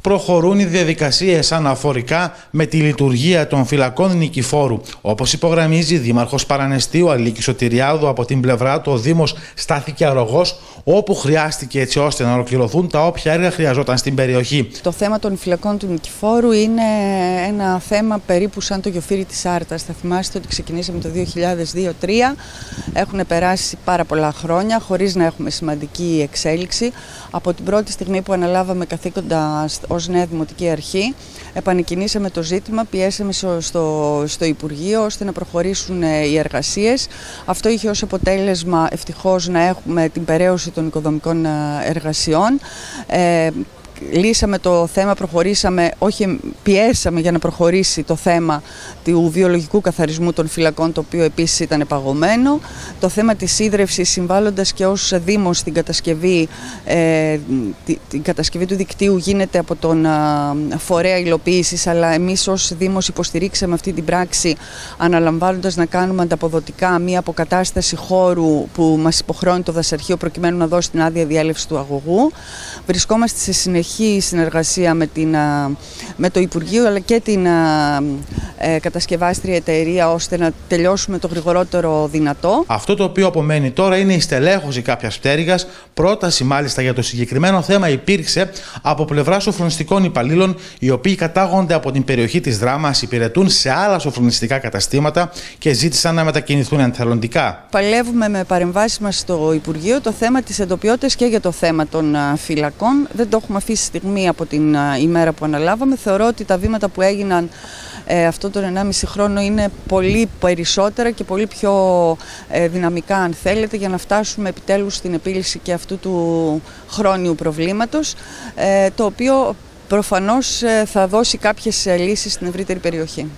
προχωρούν οι διαδικασίες αναφορικά με τη λειτουργία των φυλακών Νικηφόρου. Όπως υπογραμμίζει η Δήμαρχος Παρανεστίου Αλίκη Σωτηριάδου, από την πλευρά του ο Δήμος στάθηκε αρρωγός όπου χρειάστηκε έτσι ώστε να ολοκληρωθούν τα όποια έργα χρειαζόταν στην περιοχή. Το θέμα των φυλακών του Νικηφόρου είναι ένα θέμα περίπου σαν το γιοφύρι της Άρτας. Θα θυμάστε ότι ξεκινήσαμε το 2002-2003. Έχουν περάσει πάρα πολλά χρόνια χωρίς να έχουμε σημαντική εξέλιξη. Από την πρώτη στιγμή που αναλάβαμε καθήκοντα ως Νέα Δημοτική Αρχή. Επανεκκινήσαμε το ζήτημα, πιέσαμε στο, στο Υπουργείο ώστε να προχωρήσουν ε, οι εργασίες. Αυτό είχε ως αποτέλεσμα ευτυχώς να έχουμε την περαίωση των οικοδομικών ε, εργασιών. Ε, λύσαμε το θέμα, προχωρήσαμε, όχι πιέσαμε για να προχωρήσει το θέμα του βιολογικού καθαρισμού των φυλακών, το οποίο επίσης ήταν παγωμένο. Το θέμα της ίδρευσης συμβάλλοντας και ως Δήμος στην κατασκευή, ε, την κατασκευή του δικτύου γίνεται από τον φορέα υλοποίησης, αλλά εμείς ως Δήμος υποστηρίξαμε αυτή την πράξη αναλαμβάνοντας να κάνουμε ανταποδοτικά μία αποκατάσταση χώρου που μας υποχρώνει το δασαρχείο προκειμένου να δώσει την άδεια διέλευση του αγωγού. Βρισκόμαστε σε συνεχή συνεργασία με, την, με το Υπουργείο αλλά και την ε, κατασκευάστρια εταιρεία ώστε να τελειώσουμε το γρηγορότερο δυνατό. Αυτό το οποίο απομένει τώρα είναι η στελέχωση κάποιας πτέρυγας. Πρόταση μάλιστα για το συγκεκριμένο θέμα υπήρξε από πλευρά σοφρονιστικών υπαλλήλων οι οποίοι κατάγονται από την περιοχή της Δράμας, υπηρετούν σε άλλα σοφρονιστικά καταστήματα και ζήτησαν να μετακινηθούν ενθελοντικά. Παλεύουμε με παρεμβάσεις μας στο Υπουργείο το θέμα της εντοπιότητας και για το θέμα των φυλακών. Δεν το έχουμε αφήσει στιγμή από την ημέρα που αναλάβαμε. Θεωρώ ότι τα βήματα που έγιναν ε, αυτό τον 1,5 χρόνο είναι πολύ περισσότερα και πολύ πιο ε, δυναμικά αν θέλετε για να φτάσουμε επιτέλους στην επίλυση και αυτού του χρόνιου προβλήματος ε, το οποίο προφανώς θα δώσει κάποιες λύσεις στην ευρύτερη περιοχή.